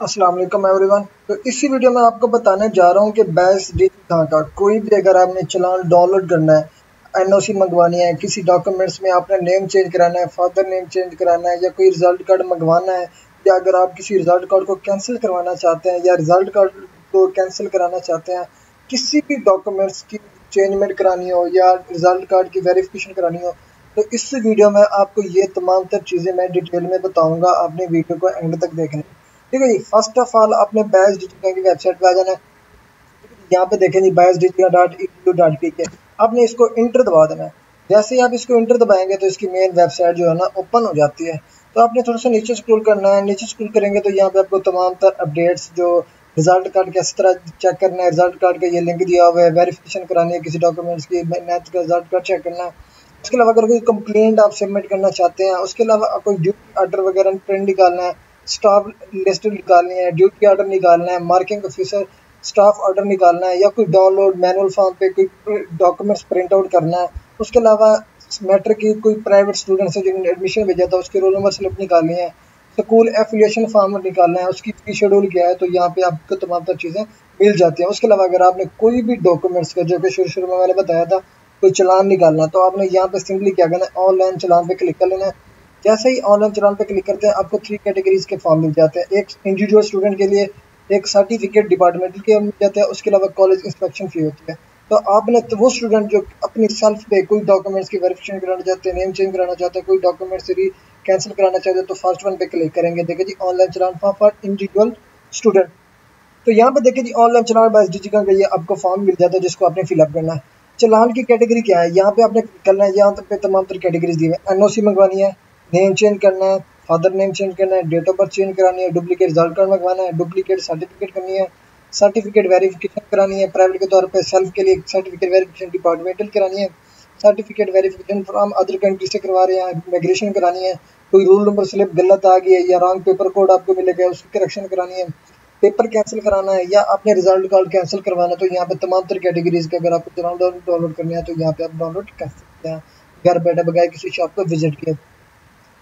अस्सलाम वालेकुम एवरीवन। तो इसी वीडियो में आपको बताने जा रहा हूँ कि बैस कहाँ का कोई भी अगर आपने चलान डाउनलोड करना है एनओसी मंगवानी है, किसी डॉक्यूमेंट्स में आपने नेम चेंज कराना है फादर नेम चेंज कराना है, या कोई रिज़ल्ट कार्ड मंगवाना है, या अगर आप किसी रिज़ल्ट कार्ड को कैंसिल करवाना चाहते हैं, या रिज़ल्ट कार्ड को कैंसिल कराना चाहते हैं, किसी भी डॉक्यूमेंट्स की चेंजमेंट करानी हो, या रिज़ल्ट कार्ड की वेरिफिकेशन करानी हो तो इस वीडियो में आपको ये तमाम तर चीज़ें मैं डिटेल में बताऊँगा, आपने वीडियो को एंड तक देखने। ठीक है जी फ़र्स्ट ऑफ़ ऑल अपने बैस डिजिटल की वेबसाइट पे आ जाना है। यहाँ पे देखें जी बैस digital dot E U dot P K आपने इसको इंटर दबा देना है। जैसे ही आप इसको इंटर दबाएँगे तो इसकी मेन वेबसाइट जो है ना ओपन हो जाती है। तो आपने थोड़ा सा नीचे स्क्रॉल करना है। नीचे स्क्रॉल करेंगे तो यहाँ पे आपको तमाम तर अपडेट्स जो रिज़ल्ट कार्ड किस तरह चेक करना है। रिज़ल्ट कार्ड का ये लिंक दिया हुआ है। वेरिफिकेशन करानी है किसी डॉक्यूमेंट्स की मैथ का रिज़ल्ट कार्ड चेक करना है। उसके अलावा अगर कोई कंप्लेंट आप सबमिट करना चाहते हैं, उसके अलावा कोई ड्यूटी ऑर्डर वगैरह प्रिंट निकालना है स्टाफ लिस्ट निकालनी है ड्यूटी ऑर्डर निकालना है मार्किंग ऑफिसर स्टाफ ऑर्डर निकालना है, या कोई डाउनलोड मैनुअल फॉर्म पे कोई डॉक्यूमेंट्स प्रिंट आउट करना है, उसके अलावा मैटर की कोई प्राइवेट स्टूडेंट से जिन्होंने एडमिशन भेजा था, उसके रोल नंबर स्लिप निकालनी है स्कूल एफिलिएशन फॉर्म निकालना है, उसकी फ़ी शेड्यूल क्या है तो यहाँ पे आपको तमाम तर चीज़ें मिल जाती हैं। उसके अलावा अगर आपने कोई भी डॉक्यूमेंट्स का, जो कि शुरू शुरू में मैंने बताया था, कोई चलान निकालना तो आपने यहाँ पे सिंपली क्या करना है ऑनलाइन चलान पे क्लिक कर लेना है जैसे ही ऑनलाइन चलान पर क्लिक करते हैं आपको थ्री कैटेगरीज के फॉर्म मिल जाते हैं। एक इंडिविजुअल स्टूडेंट के लिए एक सर्टिफिकेट डिपार्टमेंटल के मिल जाते हैं, उसके अलावा कॉलेज इंस्पेक्शन फ़ी होती है। तो आपने तो वो स्टूडेंट जो अपनी सेल्फ पे कोई डॉक्यूमेंट्स की वेरिफिकेशन कराना चाहते हैं नेम चेंज कराना चाहते हैं, कोई डॉक्यूमेंट से कैंसिल कराना चाहते हैं तो फ़र्स्ट वन पे क्लिक करेंगे। देखिए जी online challan form for individual student तो यहाँ पे देखिए जी ऑनलाइन चलान बस डिजिटल का ये आपको फॉर्म मिल जाता है, जिसको आपने फिलअप करना है। चलान की कैटेगरी क्या है? यहाँ पे आपने करना है, यहाँ पे तमाम तरह कैटेगरीज दी है। एनओसी मंगवानी है नेम चेंज करना है फादर नेम चेंज करना है डेट ऑफ़ बर्थ चेंज करानी है डुप्लीकेट रिज़ल्ट कार्ड मंगवाना है डुप्लीकेट सर्टिफिकेट करनी है सर्टिफिकेट वेरिफिकेशन करानी है प्राइवेट के तौर पर सेल्फ के लिए सर्टिफिकेट वेरिफिकेशन डिपार्टमेंटल करानी है certificate verification from other country से करवा रहे हैं माइग्रेशन करानी है, कोई रूल नंबर स्लिप गलत आ गई है या रॉन्ग पेपर कोड आपको मिलेगा, उसकी करेक्शन करानी है पेपर कैंसिल कराना है या आपने रिज़ल्ट कार्ड कैंसिल करवाना है तो यहाँ पे तमाम तरह कैटेगरीज के अगर आपको डाउनलोड करनी है तो यहाँ पे आप डाउनलोड कर सकते हैं, घर बैठे बगैर किसी शॉप पर विज़िट किए।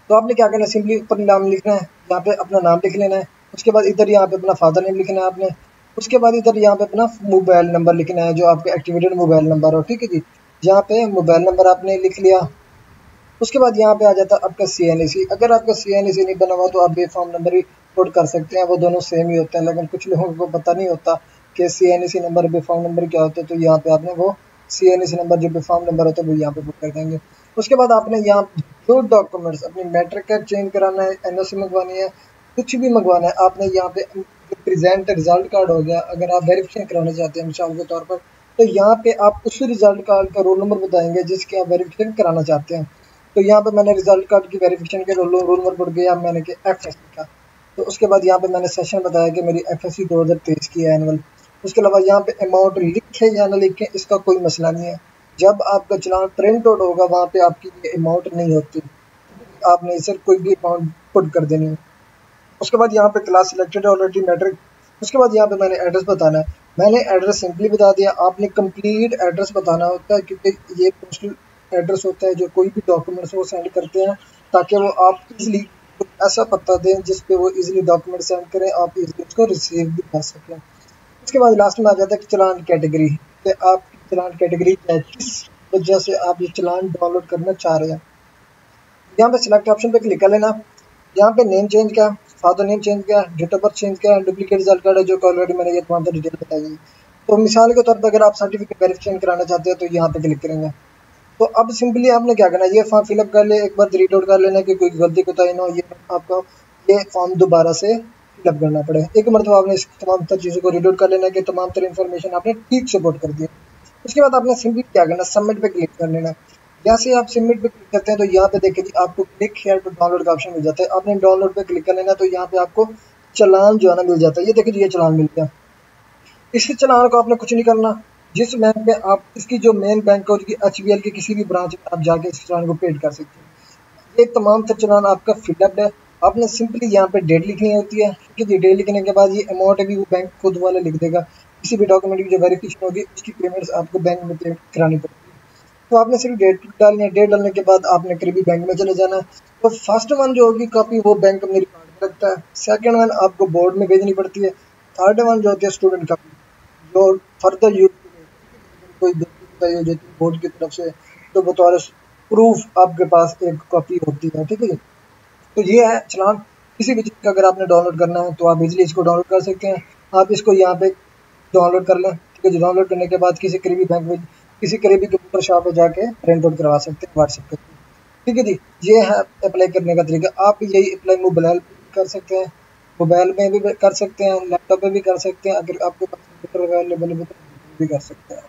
तो आपने क्या करना है सिंपली ऊपर नाम लिखना है, यहाँ पे अपना नाम लिख लेना है। उसके बाद इधर यहाँ पे अपना फादर नेम लिखना है आपने। उसके बाद इधर यहाँ पे अपना मोबाइल नंबर लिखना है, जो आपका एक्टिवेटेड मोबाइल नंबर हो, ठीक है जी? यहाँ पे मोबाइल नंबर आपने लिख लिया। उसके बाद यहाँ पे आ जाता है आपका सी एन ए सी अगर आपका सी एन ए सी नहीं बना हुआ तो आप बे फॉर्म नंबर ही पुट कर सकते हैं। वो दोनों सेम ही होते हैं, लेकिन कुछ लोगों को पता नहीं होता कि C N A C number B form number क्या होता है। तो यहाँ पे आपने वो C N A C number, जो फॉर्म नंबर होता है, वो यहाँ पे पुट कर देंगे। उसके बाद आपने यहाँ जो डॉक्यूमेंट्स अपनी मैट्रिक का चेंज कराना है एन मंगवानी है, कुछ भी मंगवाना है, आपने यहाँ पे प्रेजेंट रिज़ल्ट कार्ड हो गया। अगर आप वेरिफिकेशन कराना चाहते हैं मिसाल के तौर पर तो यहाँ पे आप उस रिज़ल्ट कार्ड का रोल नंबर बताएँगे, जिसके आप वेरिफिकेशन कराना चाहते हैं। तो यहाँ पे मैंने रिज़ल्ट कार्ड की वेरिफिकेशन के रोल रोल नंबर बढ़ गया मैंने कि एफ़ एस का। तो उसके बाद यहाँ पे मैंने सेशन बताया कि मेरी एफ़ एस सी दो हज़ार तेईस की है एनुअल उसके अलावा यहाँ पे अमाउंट लिखे या ना लिखे, इसका कोई मसला नहीं है। जब आपका चलान प्रिंट आउट होगा, वहाँ पे आपकी ये अमाउंट नहीं होती। आपने इसे कोई भी अमाउंट पुट कर देनी है। उसके बाद यहाँ पे क्लास सिलेक्टेड ऑलरेडी मैट्रिक उसके बाद यहाँ पे मैंने एड्रेस बताना है। मैंने एड्रेस सिंपली बता दिया। आपने कंप्लीट एड्रेस बताना होता है, क्योंकि ये पोस्टल एड्रेस होता है जो कोई भी डॉक्यूमेंट्स वो सेंड करते हैं, ताकि वो आप इजली ऐसा पता दें जिस पे वो इजीली डॉक्यूमेंट सेंड करें, आप इजीली उसको रिसीव भी कर सकें। उसके बाद लास्ट में आ जाता है चलान कैटेगरी कि आप चलान कैटेगरी क्या है किस वजह से आप ये चलान डाउनलोड करना चाह रहे हैं। यहाँ पे सिलेक्ट ऑप्शन पे क्लिक कर लेना। यहाँ पे नेम चेंज क्या फादर नेम चेंज क्या डेट ऑफ़ बर्थ चेंज क्या डुप्लीकेट रिज़ल्ट कार्ड है जो ऑलरेडी मैंने ये तमाम डिटेल बताई है। तो मिसाल के तौर पर अगर आप सर्टिफिकेट वेरिफिकेशन कराना चाहते हैं तो यहाँ पे क्लिक करेंगे। तो अब सिंपली आपने क्या करना है? ये फॉर्म फिलअप कर ले, एक बार रीड आउट कर लेना कि कोई गलती को तय ना हो, ये आपको, ये फॉर्म दोबारा से फिलअप करना पड़े। एक मरतबा आपने इस तमाम तर चीज़ों को रीड कर लेना कि तमाम तर इन्फॉर्मेशन आपने ठीक से पुट कर दिया। उसके बाद आपने सिंपली क्या करना सबमिट पे क्लिक कर लेना। जैसे आप सबमिट पे क्लिक करते हैं तो यहाँ पे देखिए आपको क्लिक हेयर टू डाउनलोड का ऑप्शन मिल जाता है। आपने डाउनलोड पे क्लिक कर लेना तो यहाँ पे आपको चलान जो है ना मिल जाता है। ये देखिए ये चलान मिल गया। इस चलान को आपने कुछ नहीं करना। जिस बैंक में आप इसकी जो मेन बैंक है, उसकी एच के किसी भी ब्रांच में आप जाके इस चलान को पेड कर सकते हैं। ये तमाम तर चलान आपका फिलअप है। आपने सिंपली यहाँ पे डेट लिखनी होती है है डेट लिखने के बाद ये अमाउंट भी वो बैंक खुद वाले लिख देगा। किसी भी डॉक्यूमेंट की जो वेरिफिकेशन होगी, उसकी पेमेंट्स आपको बैंक में करानी पड़ेगी। तो आपने सिर्फ़ डेट डालनी है। डेट डालने के बाद आपने करीबी बैंक में चले जाना है। तो फ़र्स्ट वन जो होगी कॉपी वो बैंक अपने रिकॉर्ड में लगता है। सेकेंड वन आपको बोर्ड में भेजनी पड़ती है। थर्ड वन जो होती है स्टूडेंट का जो फर्दर यूज़ कोई बोर्ड की तरफ़ से तो बतौर प्रूफ आपके पास एक कॉपी होती है, ठीक है तो ये है, चलान, किसी भी चीज़ का अगर आपने डाउनलोड करना है तो आप इजीली इसको डाउनलोड कर सकते हैं। आप इसको यहाँ पे डाउनलोड कर लें। ठीक है डाउनलोड करने के बाद किसी करीबी बैंक में, किसी करीबी कंप्यूटर शॉप पर जाके प्रिंट आउट करवा सकते हैं व्हाट्सएप पर ठीक है जी, ये है अप्लाई करने का तरीका। आप यही अप्लाई मोबाइल कर सकते हैं। मोबाइल में भी कर सकते हैं लैपटॉप में भी कर सकते हैं, अगर आपके पास कंप्यूटर अवेलेबल तो भी कर सकते हैं।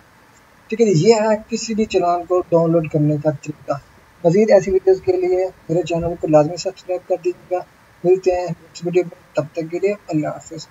ठीक है जी, ये है किसी भी चलान को डाउनलोड करने का तरीका। मजीद ऐसी वीडियोज़ के लिए मेरे चैनल को लाजमी सब्सक्राइब कर दीजिएगा। मिलते हैं नेक्स्ट वीडियो में। तब तक के लिए अल्लाह हाफिज़।